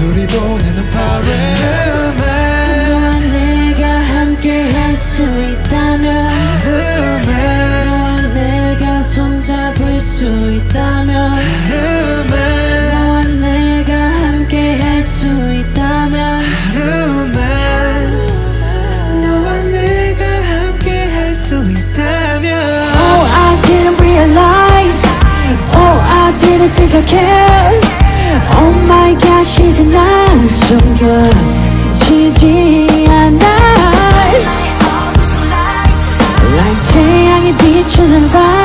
둘이 보내는 바람에 너와 내가 함께 할 수 있다면 너와 내가 손잡을 수 있다면 너와 내가 함께 할 수 있다면 너와 내가 함께 할 수 있다면. Oh I didn't realize. Oh I didn't think I can be chillin' right